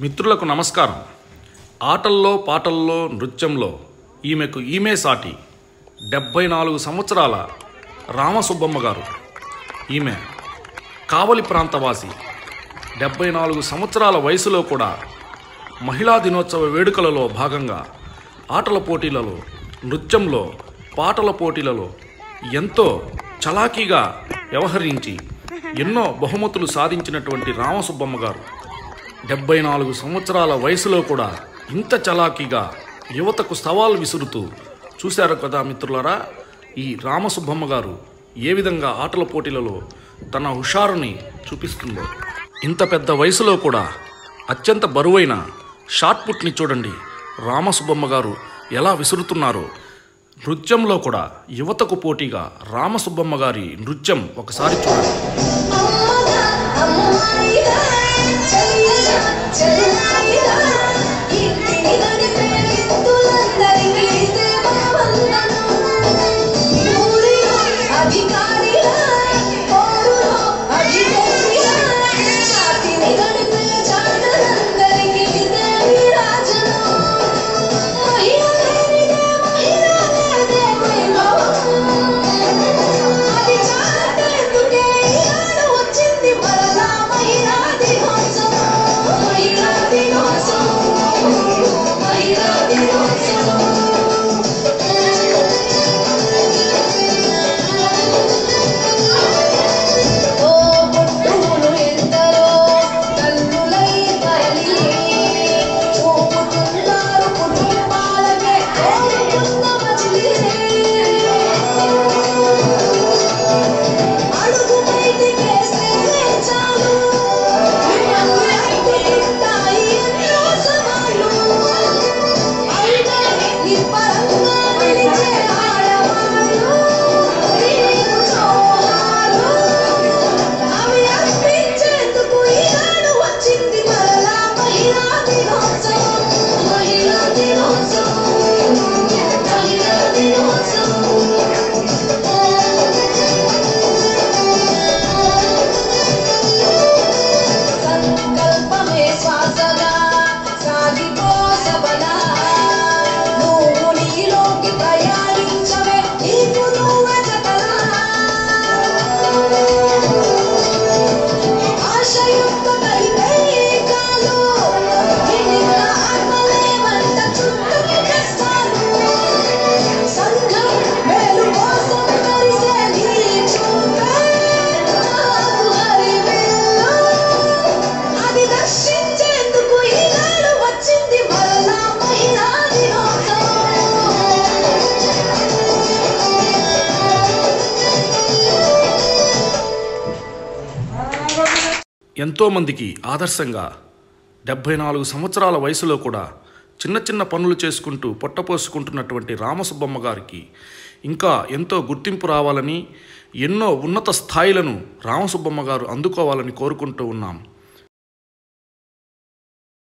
మిత్రులకు నమస్కారం. ఆటల్లో పాటల్లో నృత్యంలో ఈమెకు ఈమె సాటి డెబ్భై నాలుగు సంవత్సరాల రామసుబ్బమ్మ గారు. ఈమె కావలి ప్రాంతవాసి. డెబ్భై నాలుగు సంవత్సరాల వయసులో కూడా మహిళా దినోత్సవ వేడుకలలో భాగంగా ఆటల పోటీలలో నృత్యంలో పాటల పోటీలలో ఎంతో చలాకీగా వ్యవహరించి ఎన్నో బహుమతులు సాధించినటువంటి రామసుబ్బమ్మ గారు. డెబ్బై నాలుగు సంవత్సరాల వయసులో కూడా ఇంత చలాకీగా యువతకు సవాల్ విసురుతూ చూశారు కదా మిత్రులారా ఈ రామసుబ్బమ్మ గారు ఏ విధంగా ఆటల పోటీలలో తన హుషారుని చూపిస్తుందో. ఇంత పెద్ద వయసులో కూడా అత్యంత బరువైన షార్ట్ పుట్ని చూడండి రామసుబ్బమ్మ గారు ఎలా విసురుతున్నారో. నృత్యంలో కూడా యువతకు పోటీగా రామసుబ్బమ్మ గారి నృత్యం ఒకసారి చూడండి. ఎంతోమందికి ఆదర్శంగా డెబ్భై నాలుగు సంవత్సరాల వయసులో కూడా చిన్న చిన్న పనులు చేసుకుంటూ పొట్టపోసుకుంటున్నటువంటి రామసుబ్బమ్మ గారికి ఇంకా ఎంతో గుర్తింపు రావాలని ఎన్నో ఉన్నత స్థాయిలను రామసుబ్బమ్మ గారు అందుకోవాలని కోరుకుంటూ ఉన్నాం.